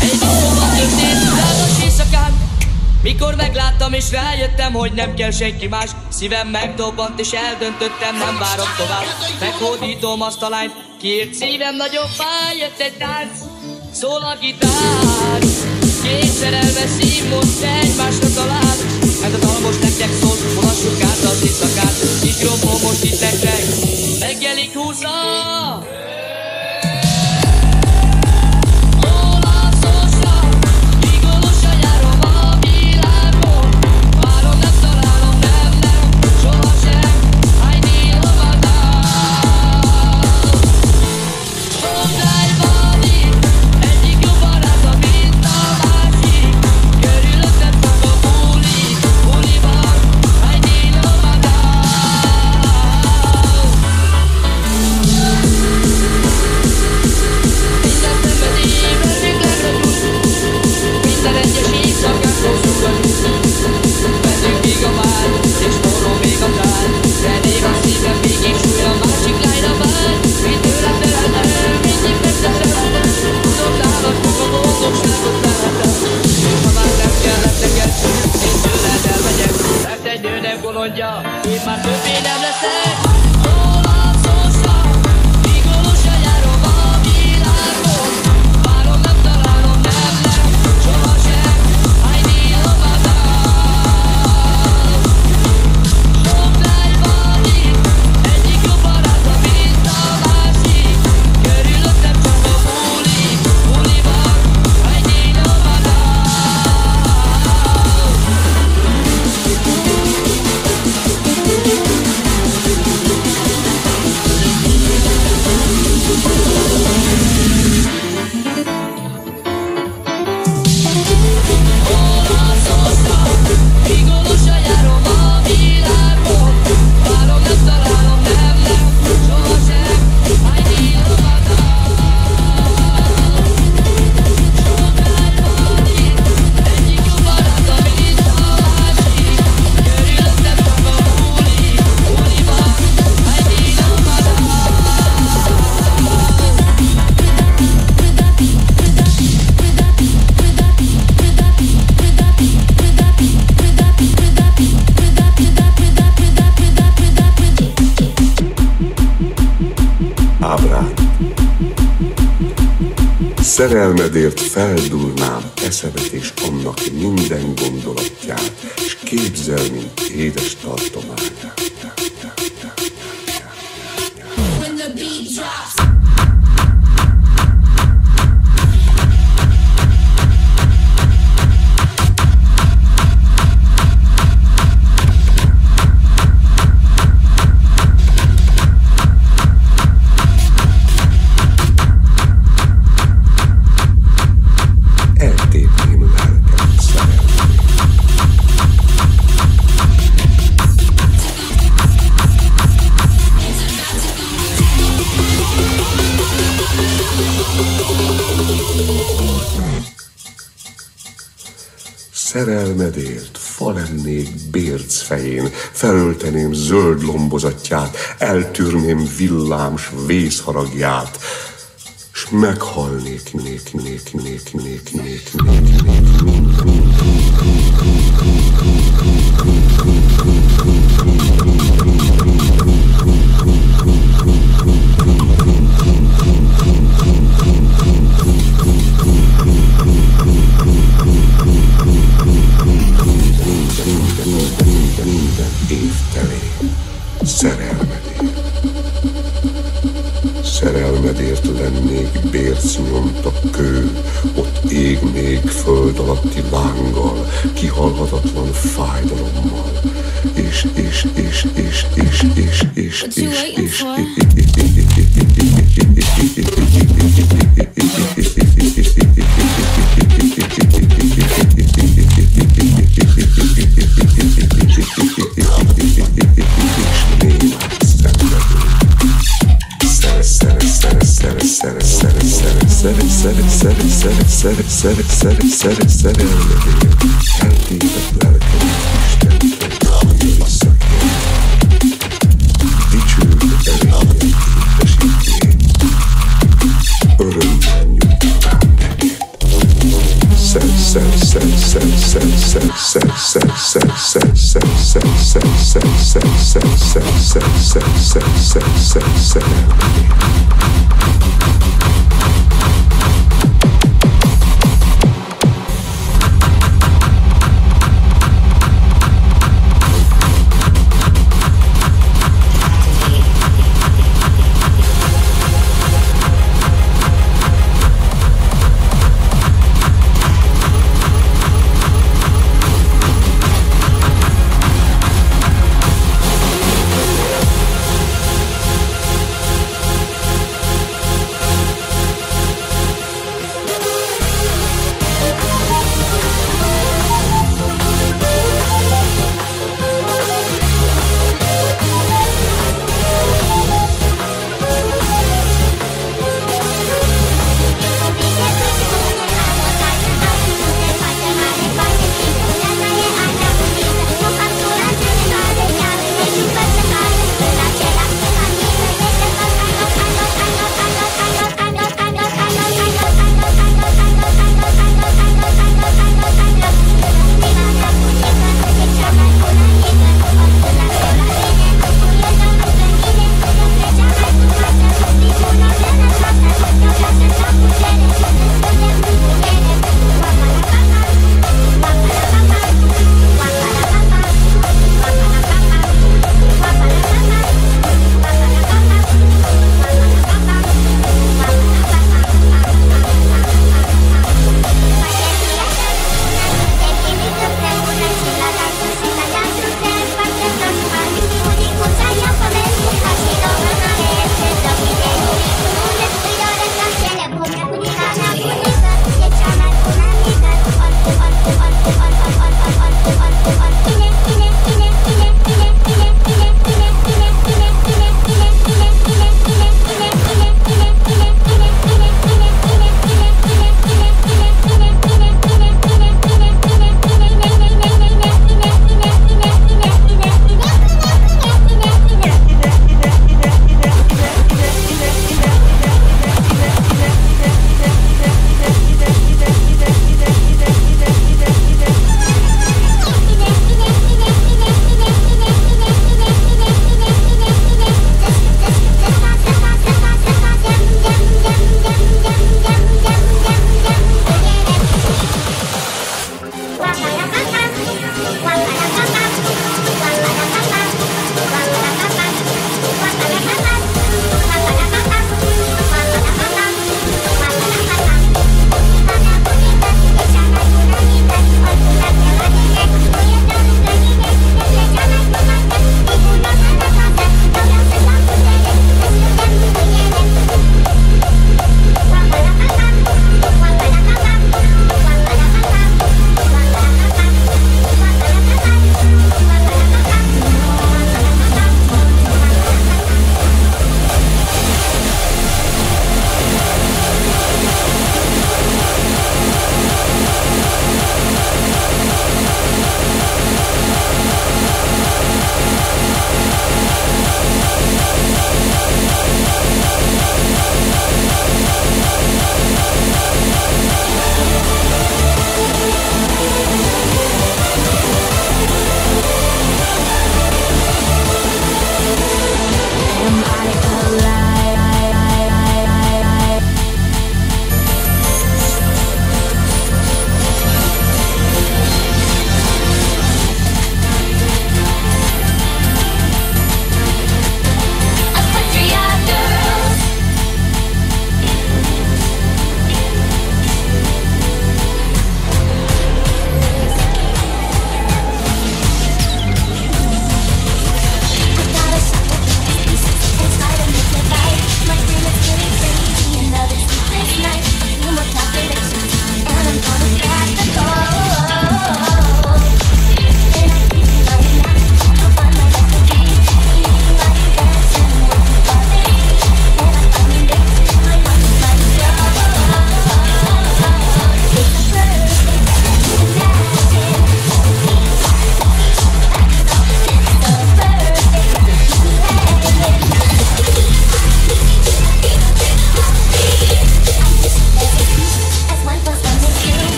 Egy szóval történt számos éjszakán, mikor megláttam és rájöttem, hogy nem kell senki más Szívem megdobbant és eldöntöttem, nem várok tovább. Meghódítom azt a lányt, kiért szívem nagyon fáj, jött egy tánc. Szól a gitár, két szív most egymásra talál. Ez a dalmos nektek Szerelmedért feldúrnám eszemet és annak minden gondolatját, és képzel, mint édes tartományát. Szerelmedért fa lennék bérc fején, felölteném zöld lombozatját, eltűrném villáms vészharagját, s meghalnék, nék, nék, nék, nék, nék, nék, nék, nék, nék, nék, kihalhatatlan fájdalommal, és, és, és, és, és, és, és, és, és, szerelmedért eltétett lelkem Istentől visszakér. Dicsőd erényed édesítjén, örömmel nyújtanám neked. Szer, szer, szer, szer, szer, szer, szer, szer, szer, szer, szer, set set set seven, seven, seven, seven. Healthy, athletic, Seven.